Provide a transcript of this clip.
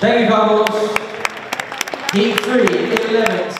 Thank you, couples. Heat three, 11th.